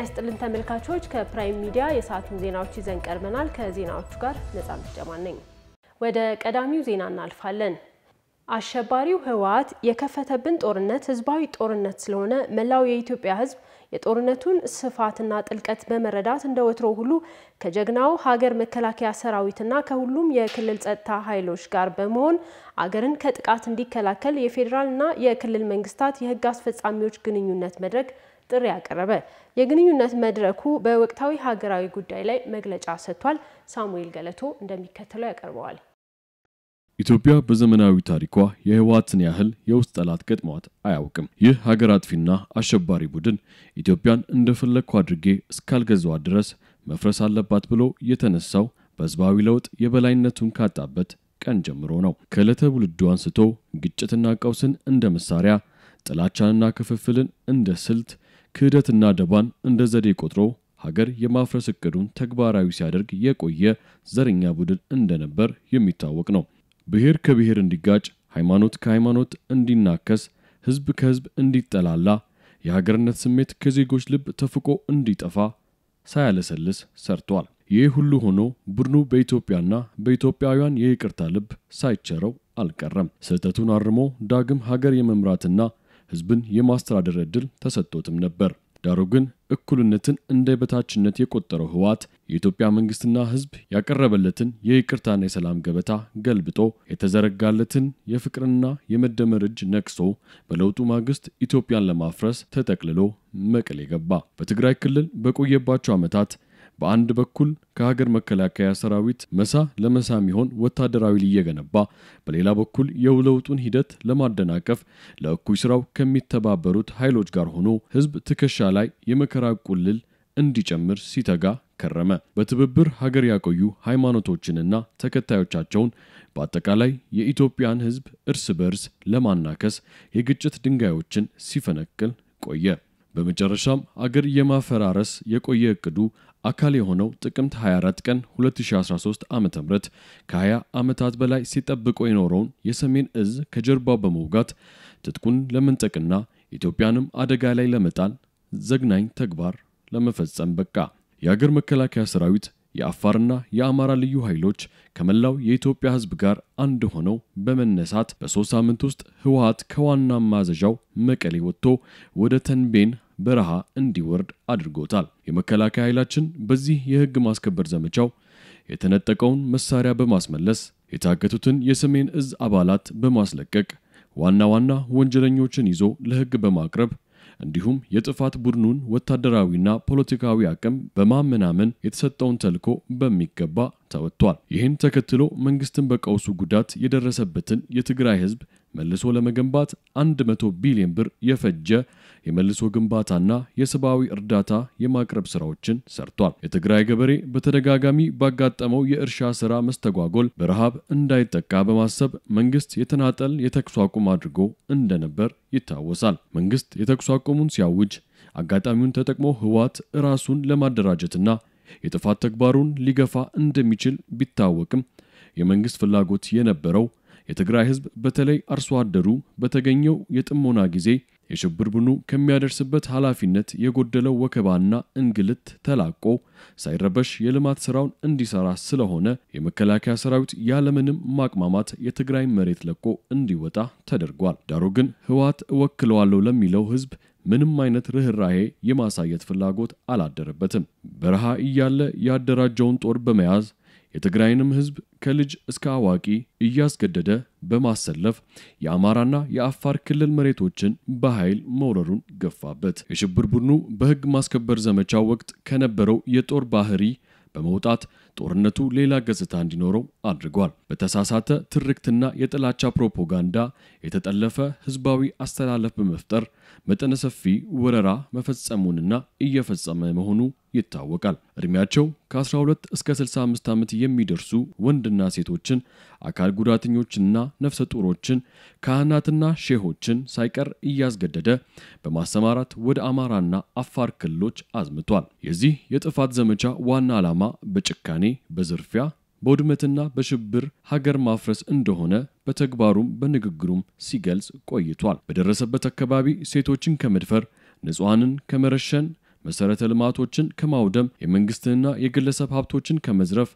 ይስጥልን ተመልካቾች፣ ከፕራይም ሚዲያ የሰዓቱን ዜናዎች ይዘን ቀርበናል። ከዜናዎቹ ጋር ነጻነት ጀማል ነኝ። ወደ ቀዳሚው ዜና እናልፋለን። አሸባሪው ህወሓት የከፈተብን ጦርነት ህዝባዊ ጦርነት ስለሆነ መላው የኢትዮጵያ ህዝብ የጦርነቱን ስፋትና ጥልቀት በመረዳት እንደ ወትሮ ሁሉ ከጀግናው ሀገር መከላከያ ሰራዊትና ከሁሉም የክልል ጸጥታ ኃይሎች ጋር በመሆን አገርን ከጥቃት እንዲከላከል የፌዴራልና የክልል መንግስታት የህግ አስፈጻሚዎች ግንኙነት መድረክ ጥሪ ያቀረበ። የግንኙነት መድረኩ በወቅታዊ ሀገራዊ ጉዳይ ላይ መግለጫ ሰጥቷል። ሳሙኤል ገለቶ እንደሚከተለው ያቀርበዋል። ኢትዮጵያ በዘመናዊ ታሪኳ የህወሓትን ያህል የውስጥ ጠላት ገጥሟት አያውቅም። ይህ ሀገር አጥፊና አሸባሪ ቡድን ኢትዮጵያን እንደፈለግኩ አድርጌ እስካልገዛዋት ድረስ መፍረስ አለባት ብሎ የተነሳው በህዝባዊ ለውጥ የበላይነቱን ካጣበት ቀን ጀምሮ ነው። ከዕለተ ውልዱ አንስቶ ግጭትና ቀውስን እንደ መሳሪያ፣ ጥላቻንና ክፍፍልን እንደ ስልት፣ ክህደትና ደባን እንደ ዘዴ ቆጥሮ ሀገር የማፍረስ እቅዱን ተግባራዊ ሲያደርግ የቆየ ዘረኛ ቡድን እንደነበር የሚታወቅ ነው። ብሔር ከብሔር እንዲጋጭ፣ ሃይማኖት ከሃይማኖት እንዲናከስ፣ ህዝብ ከህዝብ እንዲጠላላ፣ የሀገርነት ስሜት ከዜጎች ልብ ተፍቆ እንዲጠፋ ሳያለሰልስ ሰርቷል። ይህ ሁሉ ሆኖ ቡድኑ በኢትዮጵያና በኢትዮጵያውያን የይቅርታ ልብ ሳይቸረው አልቀረም። ስህተቱን አርሞ ዳግም ሀገር የመምራትና ህዝብን የማስተዳደር ዕድል ተሰጥቶትም ነበር። ዳሩ ግን እኩልነትን እንደ በታችነት የቆጠረው ህወሓት የኢትዮጵያ መንግስትና ህዝብ ያቀረበለትን የይቅርታና የሰላም ገበታ ገልብጦ የተዘረጋለትን የፍቅርና የመደመር እጅ ነቅሶ በለውጡ ማግስት ኢትዮጵያን ለማፍረስ ተጠቅልሎ መቀሌ ገባ። በትግራይ ክልል በቆየባቸው ዓመታት በአንድ በኩል ከሀገር መከላከያ ሰራዊት መሳ ለመሳ የሚሆን ወታደራዊ እየገነባ በሌላ በኩል የለውጡን ሂደት ለማደናቀፍ ለእኩይ ስራው ከሚተባበሩት ኃይሎች ጋር ሆኖ ህዝብ ትከሻ ላይ የመከራ ቁልል እንዲጨምር ሲተጋ ከረመ። በትብብር ሀገር ያቆዩ ሃይማኖቶችንና ተከታዮቻቸውን በአጠቃላይ የኢትዮጵያን ህዝብ እርስ በርስ ለማናከስ የግጭት ድንጋዮችን ሲፈነቅል ቆየ። በመጨረሻም አገር የማፈራረስ የቆየ እቅዱ አካል የሆነው ጥቅምት 24 ቀን 2013 ዓ ም ከ20 ዓመታት በላይ ሲጠብቀው የኖረውን የሰሜን እዝ ከጀርባው በመውጋት ትጥቁን ለመንጠቅና ኢትዮጵያንም አደጋ ላይ ለመጣል ዘግናኝ ተግባር ለመፈጸም በቃ። የአገር መከላከያ ሰራዊት የአፋርና የአማራ ልዩ ኃይሎች ከመላው የኢትዮጵያ ህዝብ ጋር አንድ ሆነው በመነሳት በሶስት ሳምንት ውስጥ ህወሓት ከዋና ማዘዣው መቀሌ ወጥቶ ወደ ተንቤን በረሃ እንዲወርድ አድርጎታል። የመከላከያ ኃይላችን በዚህ የህግ ማስከበር ዘመቻው የተነጠቀውን መሳሪያ በማስመለስ የታገቱትን የሰሜን እዝ አባላት በማስለቀቅ ዋና ዋና ወንጀለኞችን ይዞ ለህግ በማቅረብ እንዲሁም የጥፋት ቡድኑን ወታደራዊና ፖለቲካዊ አቅም በማመናመን የተሰጠውን ተልዕኮ በሚገባ ተወጥቷል። ይህን ተከትሎ መንግስትን በቀውሱ ጉዳት የደረሰበትን የትግራይ ህዝብ መልሶ ለመገንባት 100 ቢሊዮን ብር የፈጀ የመልሶ ግንባታና የሰብአዊ እርዳታ የማቅረብ ስራዎችን ሰርቷል። የትግራይ ገበሬ በተደጋጋሚ ባጋጠመው የእርሻ ስራ መስተጓጎል በረሃብ እንዳይጠቃ በማሰብ መንግስት የተናጠል የተኩስ አቁም አድርጎ እንደነበር ይታወሳል። መንግስት የተኩስ አቁሙን ሲያውጅ አጋጣሚውን ተጠቅሞ ህወሓት ራሱን ለማደራጀትና የጥፋት ተግባሩን ሊገፋ እንደሚችል ቢታወቅም የመንግስት ፍላጎት የነበረው የትግራይ ህዝብ በተለይ አርሶ አደሩ በተገኘው የጥሞና ጊዜ የሽብር ቡድኑ ከሚያደርስበት ኃላፊነት የጎደለው ወከባና እንግልት ተላቆ ሳይረበሽ የልማት ስራውን እንዲሰራ ስለሆነ የመከላከያ ሰራዊት ያለምንም ማቅማማት የትግራይ መሬት ለቆ እንዲወጣ ተደርጓል። ዳሩ ግን ህወሓት እወክለዋለሁ ለሚለው ህዝብ ምንም አይነት ርኅራሄ የማሳየት ፍላጎት አላደረበትም። በረሃ እያለ ያደራጀውን ጦር በመያዝ የትግራይንም ህዝብ ከልጅ እስከ አዋቂ እያስገደደ በማሰለፍ የአማራና የአፋር ክልል መሬቶችን በኃይል መውረሩን ገፋበት። የሽብር ቡድኑ በህግ ማስከበር ዘመቻው ወቅት ከነበረው የጦር ባህሪ በመውጣት ጦርነቱ ሌላ ገጽታ እንዲኖረው አድርጓል። በተሳሳተ ትርክትና የጥላቻ ፕሮፓጋንዳ የተጠለፈ ህዝባዊ አስተላለፍ በመፍጠር መጠነ ሰፊ ወረራ መፈጸሙንና እየፈጸመ መሆኑ ይታወቃል። እድሜያቸው ከ12 እስከ 65 ዓመት የሚደርሱ ወንድና ሴቶችን፣ አካል ጉዳተኞችንና ነፍሰ ጡሮችን፣ ካህናትና ሼሆችን ሳይቀር እያስገደደ በማሰማራት ወደ አማራና አፋር ክልሎች አዝምቷል። የዚህ የጥፋት ዘመቻ ዋና ዓላማ በጭካኔ በዝርፊያ በውድመትና በሽብር ሀገር ማፍረስ እንደሆነ በተግባሩም በንግግሩም ሲገልጽ ቆይቷል። በደረሰበት አካባቢ ሴቶችን ከመድፈር ንጹሐንን ከመረሸን መሰረተ ልማቶችን ከማውደም፣ የመንግስትንና የግለሰብ ሀብቶችን ከመዝረፍ፣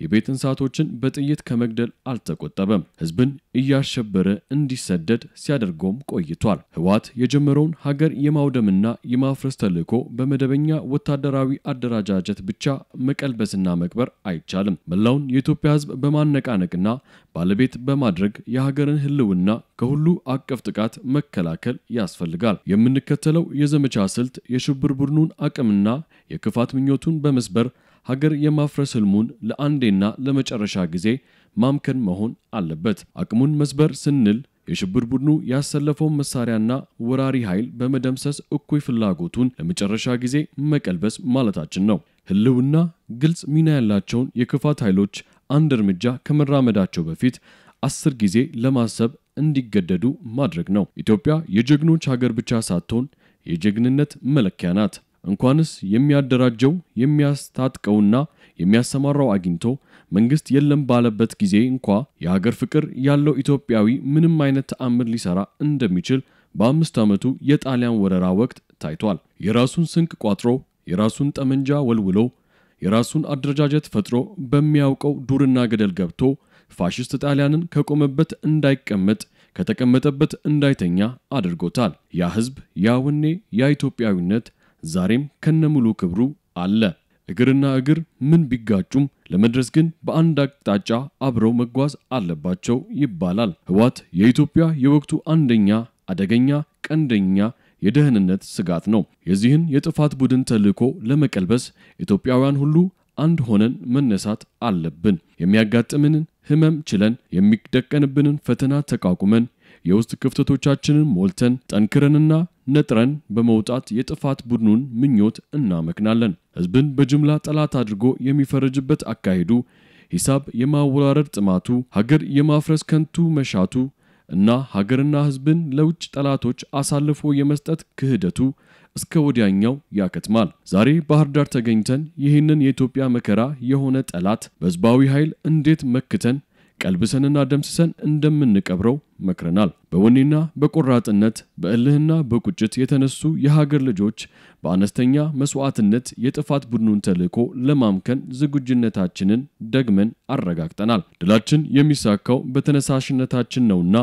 የቤት እንስሳቶችን በጥይት ከመግደል አልተቆጠበም። ህዝብን እያሸበረ እንዲሰደድ ሲያደርገውም ቆይቷል። ህወሓት የጀመረውን ሀገር የማውደምና የማፍረስ ተልዕኮ በመደበኛ ወታደራዊ አደረጃጀት ብቻ መቀልበስና መቅበር አይቻልም። መላውን የኢትዮጵያ ህዝብ በማነቃነቅና ባለቤት በማድረግ የሀገርን ህልውና ከሁሉ አቀፍ ጥቃት መከላከል ያስፈልጋል። የምንከተለው የዘመቻ ስልት የሽብር ቡድኑን አቅምና የክፋት ምኞቱን በመስበር ሀገር የማፍረስ ህልሙን ለአንዴና ለመጨረሻ ጊዜ ማምከን መሆን አለበት። አቅሙን መስበር ስንል የሽብር ቡድኑ ያሰለፈውን መሳሪያና ወራሪ ኃይል በመደምሰስ እኩይ ፍላጎቱን ለመጨረሻ ጊዜ መቀልበስ ማለታችን ነው። ህልውና ግልጽ ሚና ያላቸውን የክፋት ኃይሎች አንድ እርምጃ ከመራመዳቸው በፊት አስር ጊዜ ለማሰብ እንዲገደዱ ማድረግ ነው። ኢትዮጵያ የጀግኖች ሀገር ብቻ ሳትሆን የጀግንነት መለኪያ ናት። እንኳንስ የሚያደራጀው የሚያስታጥቀውና የሚያሰማራው አግኝቶ መንግስት የለም ባለበት ጊዜ እንኳ የሀገር ፍቅር ያለው ኢትዮጵያዊ ምንም አይነት ተአምር ሊሰራ እንደሚችል በአምስት ዓመቱ የጣሊያን ወረራ ወቅት ታይቷል። የራሱን ስንቅ ቋጥሮ፣ የራሱን ጠመንጃ ወልውሎ፣ የራሱን አደረጃጀት ፈጥሮ በሚያውቀው ዱርና ገደል ገብቶ ፋሽስት ጣሊያንን ከቆመበት እንዳይቀመጥ ከተቀመጠበት እንዳይተኛ አድርጎታል። ያ ህዝብ፣ ያ ወኔ፣ ያ ኢትዮጵያዊነት ዛሬም ከነሙሉ ክብሩ አለ። እግርና እግር ምን ቢጋጩም ለመድረስ ግን በአንድ አቅጣጫ አብረው መጓዝ አለባቸው ይባላል። ህወሓት የኢትዮጵያ የወቅቱ አንደኛ አደገኛ ቀንደኛ የደህንነት ስጋት ነው። የዚህን የጥፋት ቡድን ተልዕኮ ለመቀልበስ ኢትዮጵያውያን ሁሉ አንድ ሆነን መነሳት አለብን። የሚያጋጥምንን ህመም ችለን የሚደቀንብንን ፈተና ተቋቁመን የውስጥ ክፍተቶቻችንን ሞልተን ጠንክረንና ነጥረን በመውጣት የጥፋት ቡድኑን ምኞት እናመክናለን። ህዝብን በጅምላ ጠላት አድርጎ የሚፈረጅበት አካሄዱ፣ ሂሳብ የማወራረድ ጥማቱ፣ ሀገር የማፍረስ ከንቱ መሻቱ እና ሀገርና ህዝብን ለውጭ ጠላቶች አሳልፎ የመስጠት ክህደቱ እስከ ወዲያኛው ያከትማል። ዛሬ ባህር ዳር ተገኝተን ይህንን የኢትዮጵያ መከራ የሆነ ጠላት በህዝባዊ ኃይል እንዴት መክተን ቀልብሰንና ደምስሰን እንደምንቀብረው መክረናል። በወኔና በቆራጥነት በእልህና በቁጭት የተነሱ የሀገር ልጆች በአነስተኛ መስዋዕትነት የጥፋት ቡድኑን ተልዕኮ ለማምከን ዝግጁነታችንን ደግመን አረጋግጠናል። ድላችን የሚሳካው በተነሳሽነታችን ነውና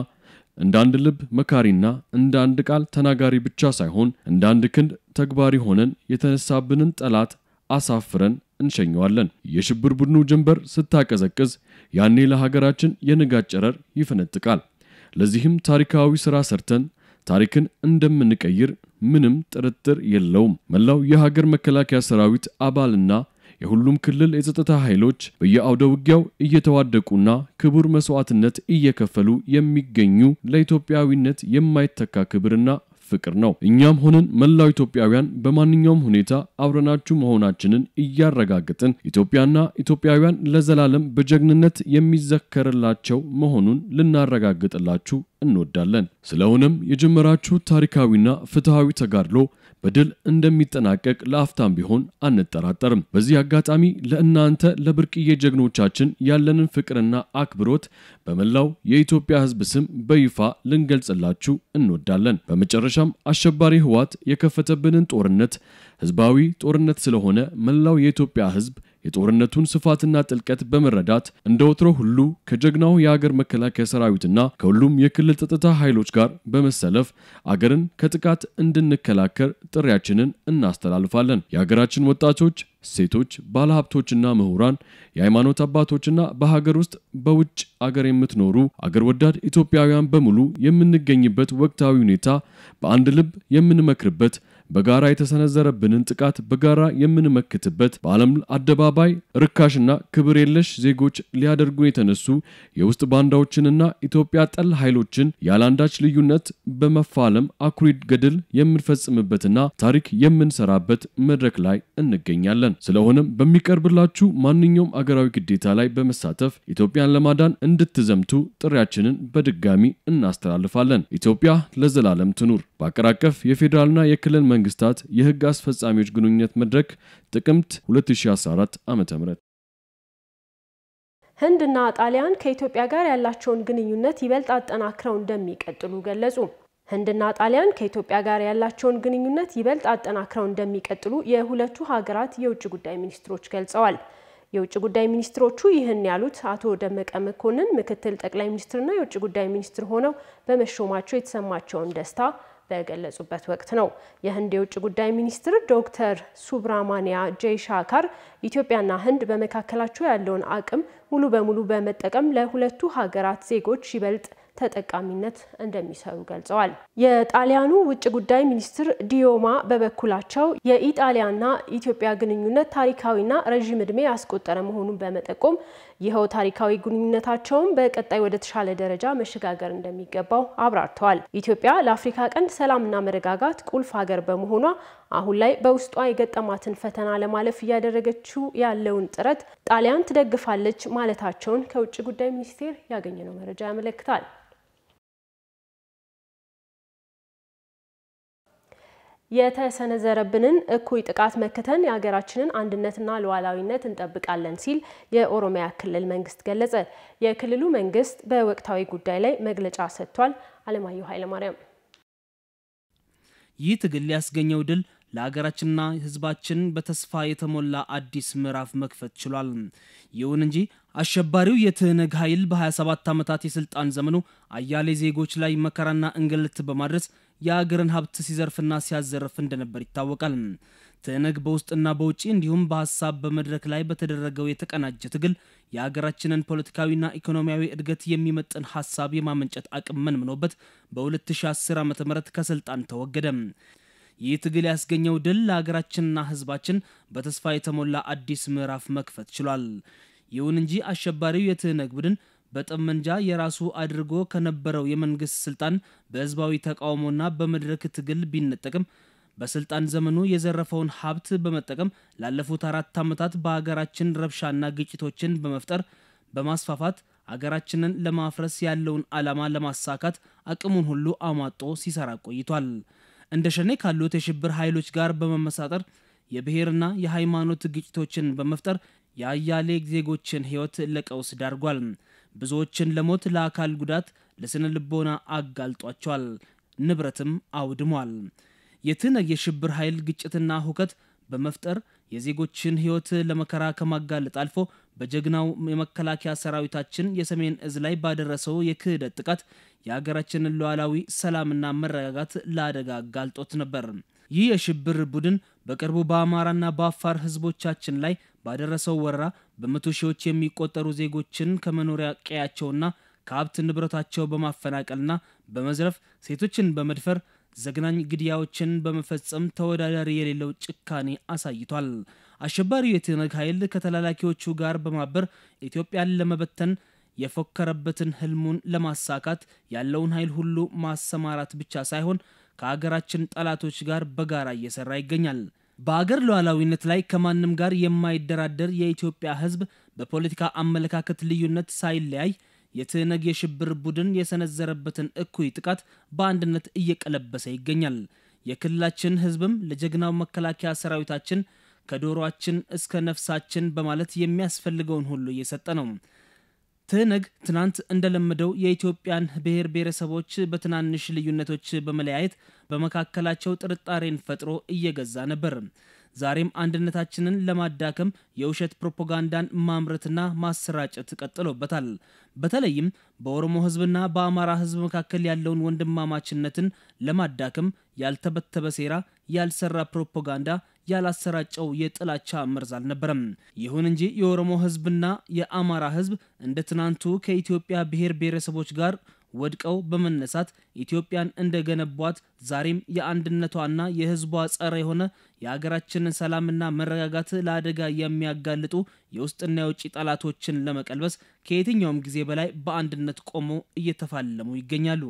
እንደ አንድ ልብ መካሪና እንደ አንድ ቃል ተናጋሪ ብቻ ሳይሆን እንደ አንድ ክንድ ተግባሪ ሆነን የተነሳብንን ጠላት አሳፍረን እንሸኘዋለን። የሽብር ቡድኑ ጀንበር ስታቀዘቅዝ ያኔ ለሀገራችን የንጋት ጨረር ይፈነጥቃል። ለዚህም ታሪካዊ ሥራ ሰርተን ታሪክን እንደምንቀይር ምንም ጥርጥር የለውም። መላው የሀገር መከላከያ ሰራዊት አባልና የሁሉም ክልል የጸጥታ ኃይሎች በየአውደ ውጊያው እየተዋደቁና ክቡር መስዋዕትነት እየከፈሉ የሚገኙ ለኢትዮጵያዊነት የማይተካ ክብርና ፍቅር ነው። እኛም ሆንን መላው ኢትዮጵያውያን በማንኛውም ሁኔታ አብረናችሁ መሆናችንን እያረጋገጥን ኢትዮጵያና ኢትዮጵያውያን ለዘላለም በጀግንነት የሚዘከርላቸው መሆኑን ልናረጋግጥላችሁ እንወዳለን። ስለሆነም የጀመራችሁት ታሪካዊና ፍትሐዊ ተጋድሎ በድል እንደሚጠናቀቅ ለአፍታም ቢሆን አንጠራጠርም። በዚህ አጋጣሚ ለእናንተ ለብርቅዬ ጀግኖቻችን ያለንን ፍቅርና አክብሮት በመላው የኢትዮጵያ ሕዝብ ስም በይፋ ልንገልጽላችሁ እንወዳለን። በመጨረሻም አሸባሪ ህወሓት የከፈተብንን ጦርነት ህዝባዊ ጦርነት ስለሆነ መላው የኢትዮጵያ ሕዝብ የጦርነቱን ስፋትና ጥልቀት በመረዳት እንደ ወትሮ ሁሉ ከጀግናው የአገር መከላከያ ሰራዊትና ከሁሉም የክልል ጸጥታ ኃይሎች ጋር በመሰለፍ አገርን ከጥቃት እንድንከላከል ጥሪያችንን እናስተላልፋለን። የሀገራችን ወጣቶች፣ ሴቶች፣ ባለሀብቶችና ምሁራን፣ የሃይማኖት አባቶችና በሀገር ውስጥ በውጭ አገር የምትኖሩ አገር ወዳድ ኢትዮጵያውያን በሙሉ የምንገኝበት ወቅታዊ ሁኔታ በአንድ ልብ የምንመክርበት በጋራ የተሰነዘረብንን ጥቃት በጋራ የምንመክትበት በዓለም አደባባይ ርካሽና ክብር የለሽ ዜጎች ሊያደርጉ የተነሱ የውስጥ ባንዳዎችንና ኢትዮጵያ ጠል ኃይሎችን ያለአንዳች ልዩነት በመፋለም አኩሪ ገድል የምንፈጽምበትና ታሪክ የምንሰራበት መድረክ ላይ እንገኛለን። ስለሆነም በሚቀርብላችሁ ማንኛውም አገራዊ ግዴታ ላይ በመሳተፍ ኢትዮጵያን ለማዳን እንድትዘምቱ ጥሪያችንን በድጋሚ እናስተላልፋለን። ኢትዮጵያ ለዘላለም ትኑር። በአገር አቀፍ የፌዴራልና የክልል መንግስታት የህግ አስፈጻሚዎች ግንኙነት መድረክ ጥቅምት 2014 ዓ.ም ህንድና ጣሊያን ከኢትዮጵያ ጋር ያላቸውን ግንኙነት ይበልጥ አጠናክረው እንደሚቀጥሉ ገለጹ። ህንድና ጣሊያን ከኢትዮጵያ ጋር ያላቸውን ግንኙነት ይበልጥ አጠናክረው እንደሚቀጥሉ የሁለቱ ሀገራት የውጭ ጉዳይ ሚኒስትሮች ገልጸዋል። የውጭ ጉዳይ ሚኒስትሮቹ ይህን ያሉት አቶ ደመቀ መኮንን ምክትል ጠቅላይ ሚኒስትርና የውጭ ጉዳይ ሚኒስትር ሆነው በመሾማቸው የተሰማቸውን ደስታ በገለጹበት ወቅት ነው። የህንድ የውጭ ጉዳይ ሚኒስትር ዶክተር ሱብራማኒያ ጄይሻካር ኢትዮጵያና ህንድ በመካከላቸው ያለውን አቅም ሙሉ በሙሉ በመጠቀም ለሁለቱ ሀገራት ዜጎች ይበልጥ ተጠቃሚነት እንደሚሰሩ ገልጸዋል። የጣሊያኑ ውጭ ጉዳይ ሚኒስትር ዲዮማ በበኩላቸው የኢጣሊያና ኢትዮጵያ ግንኙነት ታሪካዊና ረዥም ዕድሜ ያስቆጠረ መሆኑን በመጠቆም ይኸው ታሪካዊ ግንኙነታቸውን በቀጣይ ወደ ተሻለ ደረጃ መሸጋገር እንደሚገባው አብራርተዋል። ኢትዮጵያ ለአፍሪካ ቀንድ ሰላምና መረጋጋት ቁልፍ ሀገር በመሆኗ አሁን ላይ በውስጧ የገጠማትን ፈተና ለማለፍ እያደረገችው ያለውን ጥረት ጣሊያን ትደግፋለች ማለታቸውን ከውጭ ጉዳይ ሚኒስቴር ያገኘነው መረጃ ያመለክታል። የተሰነዘረብንን እኩይ ጥቃት መክተን የሀገራችንን አንድነትና ሉዓላዊነት እንጠብቃለን ሲል የኦሮሚያ ክልል መንግስት ገለጸ። የክልሉ መንግስት በወቅታዊ ጉዳይ ላይ መግለጫ ሰጥቷል። አለማየሁ ኃይለማርያም ይህ ትግል ያስገኘው ድል ለሀገራችንና ሕዝባችን በተስፋ የተሞላ አዲስ ምዕራፍ መክፈት ችሏል። ይሁን እንጂ አሸባሪው የትህነግ ኃይል በ27 ዓመታት የስልጣን ዘመኑ አያሌ ዜጎች ላይ መከራና እንግልት በማድረስ የአገርን ሀብት ሲዘርፍና ሲያዘርፍ እንደነበር ይታወቃል። ትህነግ በውስጥና በውጭ እንዲሁም በሀሳብ በመድረክ ላይ በተደረገው የተቀናጀ ትግል የሀገራችንን ፖለቲካዊና ኢኮኖሚያዊ እድገት የሚመጥን ሀሳብ የማመንጨት አቅም መንምኖበት በ2010 ዓ ም ከስልጣን ተወገደ። ይህ ትግል ያስገኘው ድል ለሀገራችንና ህዝባችን በተስፋ የተሞላ አዲስ ምዕራፍ መክፈት ችሏል። ይሁን እንጂ አሸባሪው የትህነግ ቡድን በጠመንጃ የራሱ አድርጎ ከነበረው የመንግስት ስልጣን በህዝባዊ ተቃውሞና በመድረክ ትግል ቢነጠቅም በስልጣን ዘመኑ የዘረፈውን ሀብት በመጠቀም ላለፉት አራት ዓመታት በሀገራችን ረብሻና ግጭቶችን በመፍጠር በማስፋፋት አገራችንን ለማፍረስ ያለውን ዓላማ ለማሳካት አቅሙን ሁሉ አሟጦ ሲሰራ ቆይቷል። እንደ ሸኔ ካሉት የሽብር ኃይሎች ጋር በመመሳጠር የብሔርና የሃይማኖት ግጭቶችን በመፍጠር የአያሌ ዜጎችን ህይወት ለቀውስ ዳርጓል። ብዙዎችን ለሞት፣ ለአካል ጉዳት፣ ለስነ ልቦና አጋልጧቸዋል። ንብረትም አውድሟል። የትህነግ የሽብር ኃይል ግጭትና ሁከት በመፍጠር የዜጎችን ህይወት ለመከራ ከማጋለጥ አልፎ በጀግናው የመከላከያ ሰራዊታችን የሰሜን እዝ ላይ ባደረሰው የክህደት ጥቃት የሀገራችንን ሉዓላዊ ሰላምና መረጋጋት ለአደጋ አጋልጦት ነበር። ይህ የሽብር ቡድን በቅርቡ በአማራና በአፋር ህዝቦቻችን ላይ ባደረሰው ወረራ በመቶ ሺዎች የሚቆጠሩ ዜጎችን ከመኖሪያ ቀያቸውና ከሀብት ንብረታቸው በማፈናቀልና በመዝረፍ ሴቶችን በመድፈር ዘግናኝ ግድያዎችን በመፈጸም ተወዳዳሪ የሌለው ጭካኔ አሳይቷል። አሸባሪው የትህነግ ኃይል ከተላላኪዎቹ ጋር በማበር ኢትዮጵያን ለመበተን የፎከረበትን ህልሙን ለማሳካት ያለውን ኃይል ሁሉ ማሰማራት ብቻ ሳይሆን ከሀገራችን ጠላቶች ጋር በጋራ እየሰራ ይገኛል። በአገር ሉዓላዊነት ላይ ከማንም ጋር የማይደራደር የኢትዮጵያ ህዝብ በፖለቲካ አመለካከት ልዩነት ሳይለያይ የትህነግ የሽብር ቡድን የሰነዘረበትን እኩይ ጥቃት በአንድነት እየቀለበሰ ይገኛል። የክልላችን ህዝብም ለጀግናው መከላከያ ሰራዊታችን ከዶሮአችን እስከ ነፍሳችን በማለት የሚያስፈልገውን ሁሉ እየሰጠ ነው። ትህነግ ትናንት እንደለመደው የኢትዮጵያን ብሔር ብሔረሰቦች በትናንሽ ልዩነቶች በመለያየት በመካከላቸው ጥርጣሬን ፈጥሮ እየገዛ ነበር። ዛሬም አንድነታችንን ለማዳከም የውሸት ፕሮፓጋንዳን ማምረትና ማሰራጨት ቀጥሎበታል። በተለይም በኦሮሞ ህዝብና በአማራ ህዝብ መካከል ያለውን ወንድማማችነትን ለማዳከም ያልተበተበ ሴራ፣ ያልሰራ ፕሮፓጋንዳ፣ ያላሰራጨው የጥላቻ መርዝ አልነበረም። ይሁን እንጂ የኦሮሞ ህዝብና የአማራ ህዝብ እንደ ትናንቱ ከኢትዮጵያ ብሔር ብሔረሰቦች ጋር ወድቀው በመነሳት ኢትዮጵያን እንደገነቧት ዛሬም የአንድነቷና የህዝቧ ጸረ የሆነ የሀገራችንን ሰላምና መረጋጋት ለአደጋ የሚያጋልጡ የውስጥና የውጭ ጠላቶችን ለመቀልበስ ከየትኛውም ጊዜ በላይ በአንድነት ቆመው እየተፋለሙ ይገኛሉ።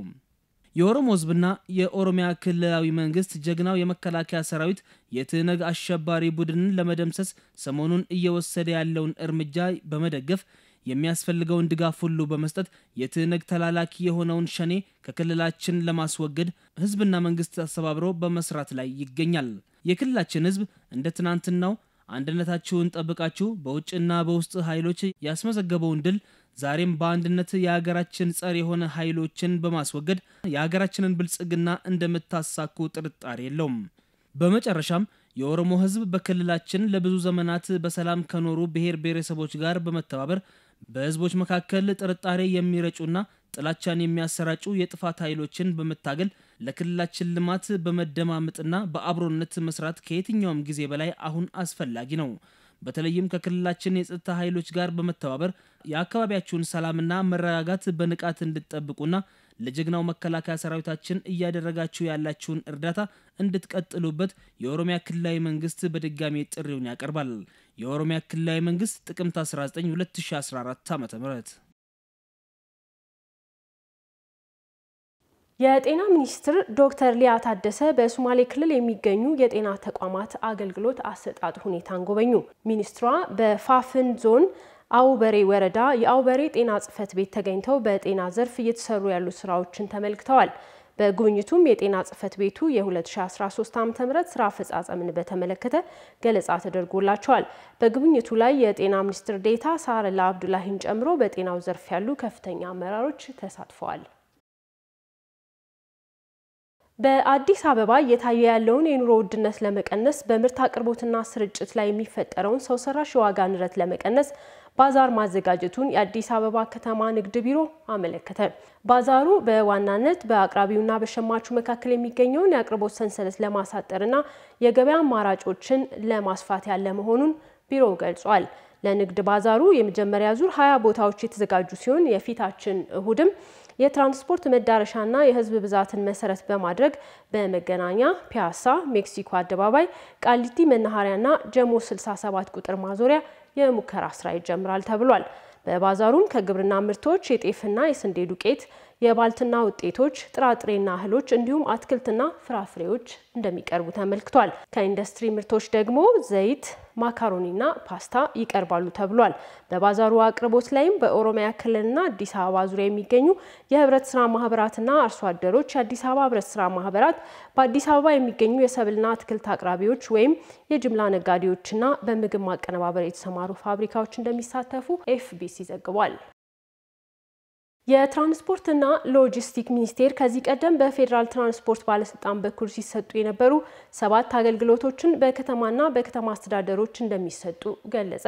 የኦሮሞ ህዝብና የኦሮሚያ ክልላዊ መንግስት ጀግናው የመከላከያ ሰራዊት የትህነግ አሸባሪ ቡድንን ለመደምሰስ ሰሞኑን እየወሰደ ያለውን እርምጃ በመደገፍ የሚያስፈልገውን ድጋፍ ሁሉ በመስጠት የትህነግ ተላላኪ የሆነውን ሸኔ ከክልላችን ለማስወገድ ህዝብና መንግስት አስተባብሮ በመስራት ላይ ይገኛል። የክልላችን ህዝብ እንደ ትናንትናው አንድነታችሁን ጠብቃችሁ በውጭና በውስጥ ኃይሎች ያስመዘገበውን ድል ዛሬም በአንድነት የሀገራችን ጸር የሆነ ኃይሎችን በማስወገድ የሀገራችንን ብልጽግና እንደምታሳኩ ጥርጣሬ የለውም። በመጨረሻም የኦሮሞ ሕዝብ በክልላችን ለብዙ ዘመናት በሰላም ከኖሩ ብሔር ብሔረሰቦች ጋር በመተባበር በሕዝቦች መካከል ጥርጣሬ የሚረጩና ጥላቻን የሚያሰራጩ የጥፋት ኃይሎችን በመታገል ለክልላችን ልማት በመደማመጥና በአብሮነት መስራት ከየትኛውም ጊዜ በላይ አሁን አስፈላጊ ነው። በተለይም ከክልላችን የጸጥታ ኃይሎች ጋር በመተባበር የአካባቢያችሁን ሰላምና መረጋጋት በንቃት እንድትጠብቁና ለጀግናው መከላከያ ሰራዊታችን እያደረጋችሁ ያላችሁን እርዳታ እንድትቀጥሉበት የኦሮሚያ ክልላዊ መንግስት በድጋሚ ጥሪውን ያቀርባል። የኦሮሚያ ክልላዊ መንግስት ጥቅምት 19 2014 ዓ.ም የጤና ሚኒስትር ዶክተር ሊያ ታደሰ በሶማሌ ክልል የሚገኙ የጤና ተቋማት አገልግሎት አሰጣጥ ሁኔታን ጎበኙ። ሚኒስትሯ በፋፍን ዞን አውበሬ ወረዳ የአውበሬ ጤና ጽሕፈት ቤት ተገኝተው በጤና ዘርፍ እየተሰሩ ያሉ ስራዎችን ተመልክተዋል። በጉብኝቱም የጤና ጽሕፈት ቤቱ የ2013 ዓ.ም ስራ አፈጻጸምን በተመለከተ ገለጻ ተደርጎላቸዋል። በጉብኝቱ ላይ የጤና ሚኒስትር ዴኤታ ሳረላ አብዱላሂን ጨምሮ በጤናው ዘርፍ ያሉ ከፍተኛ አመራሮች ተሳትፈዋል። በአዲስ አበባ እየታየ ያለውን የኑሮ ውድነት ለመቀነስ በምርት አቅርቦትና ስርጭት ላይ የሚፈጠረውን ሰው ሰራሽ የዋጋ ንረት ለመቀነስ ባዛር ማዘጋጀቱን የአዲስ አበባ ከተማ ንግድ ቢሮ አመለከተ። ባዛሩ በዋናነት በአቅራቢውና በሸማቹ መካከል የሚገኘውን የአቅርቦት ሰንሰለት ለማሳጠርና የገበያ አማራጮችን ለማስፋት ያለ መሆኑን ቢሮው ገልጿል። ለንግድ ባዛሩ የመጀመሪያ ዙር ሀያ ቦታዎች የተዘጋጁ ሲሆን የፊታችን እሁድም የትራንስፖርት መዳረሻና የሕዝብ ብዛትን መሰረት በማድረግ በመገናኛ፣ ፒያሳ፣ ሜክሲኮ አደባባይ፣ ቃሊቲ መናኸሪያና ጀሞ 67 ቁጥር ማዞሪያ የሙከራ ስራ ይጀምራል ተብሏል። በባዛሩም ከግብርና ምርቶች የጤፍና የስንዴ ዱቄት፣ የባልትና ውጤቶች፣ ጥራጥሬና እህሎች እንዲሁም አትክልትና ፍራፍሬዎች እንደሚቀርቡ ተመልክቷል። ከኢንዱስትሪ ምርቶች ደግሞ ዘይት፣ ማካሮኒና ፓስታ ይቀርባሉ ተብሏል። በባዛሩ አቅርቦት ላይም በኦሮሚያ ክልልና አዲስ አበባ ዙሪያ የሚገኙ የህብረት ስራ ማህበራትና አርሶ አደሮች፣ የአዲስ አበባ ህብረት ስራ ማህበራት፣ በአዲስ አበባ የሚገኙ የሰብልና አትክልት አቅራቢዎች ወይም የጅምላ ነጋዴዎችና በምግብ ማቀነባበር የተሰማሩ ፋብሪካዎች እንደሚሳተፉ ኤፍቢሲ ዘግቧል። የትራንስፖርትና ሎጂስቲክ ሚኒስቴር ከዚህ ቀደም በፌዴራል ትራንስፖርት ባለስልጣን በኩል ሲሰጡ የነበሩ ሰባት አገልግሎቶችን በከተማና በከተማ አስተዳደሮች እንደሚሰጡ ገለጸ።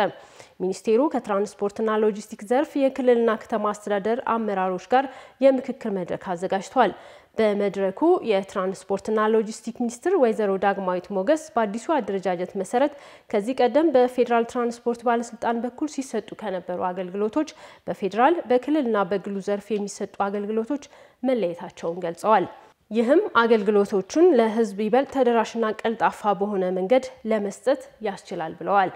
ሚኒስቴሩ ከትራንስፖርትና ሎጂስቲክ ዘርፍ የክልልና ከተማ አስተዳደር አመራሮች ጋር የምክክር መድረክ አዘጋጅቷል። በመድረኩ የትራንስፖርትና ሎጂስቲክ ሚኒስትር ወይዘሮ ዳግማዊት ሞገስ በአዲሱ አደረጃጀት መሰረት ከዚህ ቀደም በፌዴራል ትራንስፖርት ባለስልጣን በኩል ሲሰጡ ከነበሩ አገልግሎቶች በፌዴራል በክልልና በግሉ ዘርፍ የሚሰጡ አገልግሎቶች መለየታቸውን ገልጸዋል። ይህም አገልግሎቶቹን ለሕዝብ ይበልጥ ተደራሽና ቀልጣፋ በሆነ መንገድ ለመስጠት ያስችላል ብለዋል።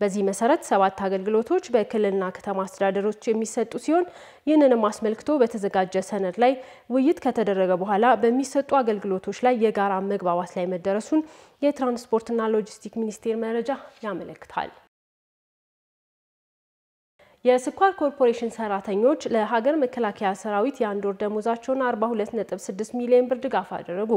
በዚህ መሰረት ሰባት አገልግሎቶች በክልልና ከተማ አስተዳደሮች የሚሰጡ ሲሆን ይህንንም አስመልክቶ በተዘጋጀ ሰነድ ላይ ውይይት ከተደረገ በኋላ በሚሰጡ አገልግሎቶች ላይ የጋራ መግባባት ላይ መደረሱን የትራንስፖርትና ሎጂስቲክ ሚኒስቴር መረጃ ያመለክታል። የስኳር ኮርፖሬሽን ሰራተኞች ለሀገር መከላከያ ሰራዊት የአንድ ወር ደሞዛቸውን 42.6 ሚሊዮን ብር ድጋፍ አደረጉ።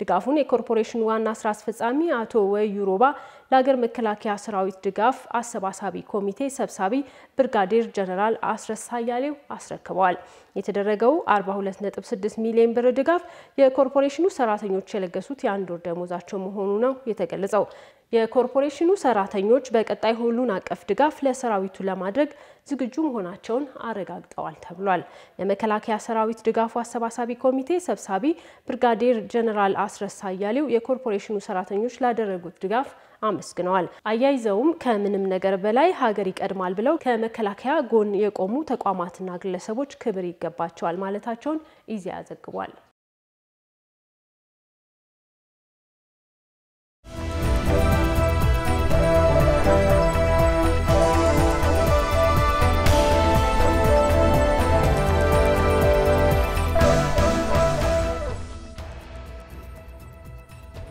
ድጋፉን የኮርፖሬሽኑ ዋና ስራ አስፈጻሚ አቶ ወዩ ሮባ ለሀገር መከላከያ ሰራዊት ድጋፍ አሰባሳቢ ኮሚቴ ሰብሳቢ ብርጋዴር ጀነራል አስረስ አያሌው አስረክበዋል። የተደረገው 42.6 ሚሊዮን ብር ድጋፍ የኮርፖሬሽኑ ሰራተኞች የለገሱት የአንድ ወር ደሞዛቸው መሆኑ ነው የተገለጸው። የኮርፖሬሽኑ ሰራተኞች በቀጣይ ሁሉን አቀፍ ድጋፍ ለሰራዊቱ ለማድረግ ዝግጁ መሆናቸውን አረጋግጠዋል ተብሏል። የመከላከያ ሰራዊት ድጋፉ አሰባሳቢ ኮሚቴ ሰብሳቢ ብርጋዴር ጀነራል አስረስ አያሌው የኮርፖሬሽኑ ሰራተኞች ላደረጉት ድጋፍ አመስግነዋል። አያይዘውም ከምንም ነገር በላይ ሀገር ይቀድማል ብለው ከመከላከያ ጎን የቆሙ ተቋማትና ግለሰቦች ክብር ይገባቸዋል ማለታቸውን ኢዜአ ዘግቧል።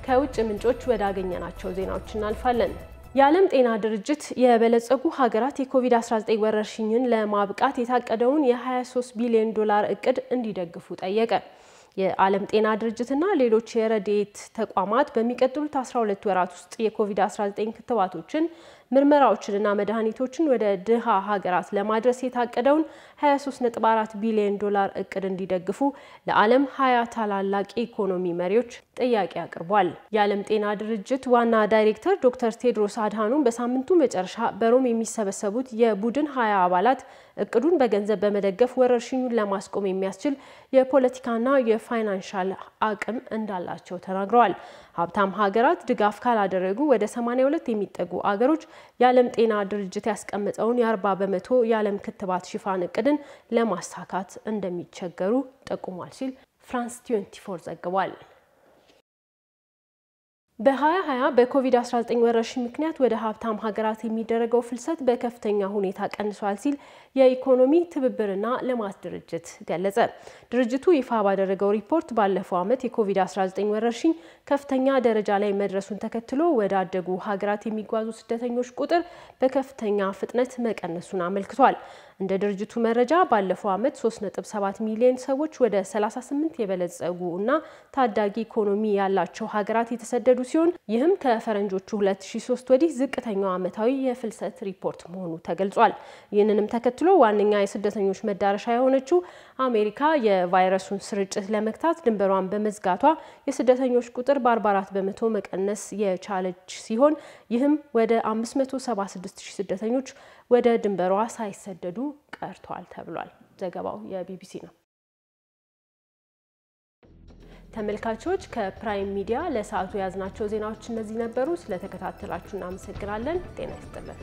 ከውጭ ምንጮች ወዳገኘናቸው ዜናዎች እናልፋለን። የዓለም ጤና ድርጅት የበለጸጉ ሀገራት የኮቪድ-19 ወረርሽኝን ለማብቃት የታቀደውን የ23 ቢሊዮን ዶላር እቅድ እንዲደግፉ ጠየቀ። የዓለም ጤና ድርጅትና ሌሎች የረድኤት ተቋማት በሚቀጥሉት 12 ወራት ውስጥ የኮቪድ-19 ክትባቶችን ምርመራዎችንና መድኃኒቶችን ወደ ድሃ ሀገራት ለማድረስ የታቀደውን 23.4 ቢሊዮን ዶላር እቅድ እንዲደግፉ ለዓለም ሀያ ታላላቅ ኢኮኖሚ መሪዎች ጥያቄ አቅርቧል። የዓለም ጤና ድርጅት ዋና ዳይሬክተር ዶክተር ቴድሮስ አድሃኖም በሳምንቱ መጨረሻ በሮም የሚሰበሰቡት የቡድን ሀያ አባላት እቅዱን በገንዘብ በመደገፍ ወረርሽኙን ለማስቆም የሚያስችል የፖለቲካና የ financial አቅም እንዳላቸው ተናግረዋል። ሀብታም ሀገራት ድጋፍ ካላደረጉ ወደ 82 የሚጠጉ አገሮች የዓለም ጤና ድርጅት ያስቀመጠውን የ40 በመቶ የዓለም ክትባት ሽፋን እቅድን ለማሳካት እንደሚቸገሩ ጠቁሟል ሲል ፍራንስ 24 ዘግቧል። በ2020 በኮቪድ-19 ወረርሽኝ ምክንያት ወደ ሀብታም ሀገራት የሚደረገው ፍልሰት በከፍተኛ ሁኔታ ቀንሷል ሲል የኢኮኖሚ ትብብርና ልማት ድርጅት ገለጸ። ድርጅቱ ይፋ ባደረገው ሪፖርት ባለፈው ዓመት የኮቪድ-19 ወረርሽኝ ከፍተኛ ደረጃ ላይ መድረሱን ተከትሎ ወደ አደጉ ሀገራት የሚጓዙ ስደተኞች ቁጥር በከፍተኛ ፍጥነት መቀነሱን አመልክቷል። እንደ ድርጅቱ መረጃ ባለፈው ዓመት 3.7 ሚሊዮን ሰዎች ወደ 38 የበለጸጉ እና ታዳጊ ኢኮኖሚ ያላቸው ሀገራት የተሰደዱ ሲሆን ይህም ከፈረንጆቹ 2003 ወዲህ ዝቅተኛው ዓመታዊ የፍልሰት ሪፖርት መሆኑ ተገልጿል። ይህንንም ተከትሎ ዋነኛ የስደተኞች መዳረሻ የሆነችው አሜሪካ የቫይረሱን ስርጭት ለመግታት ድንበሯን በመዝጋቷ የስደተኞች ቁጥር በ44 በመቶ መቀነስ የቻለች ሲሆን ይህም ወደ 576 ሺህ ስደተኞች ወደ ድንበሯ ሳይሰደዱ ቀርተዋል ተብሏል። ዘገባው የቢቢሲ ነው። ተመልካቾች ከፕራይም ሚዲያ ለሰዓቱ የያዝናቸው ዜናዎች እነዚህ ነበሩ። ስለተከታተላችሁ እናመሰግናለን። ጤና ይስጥልን።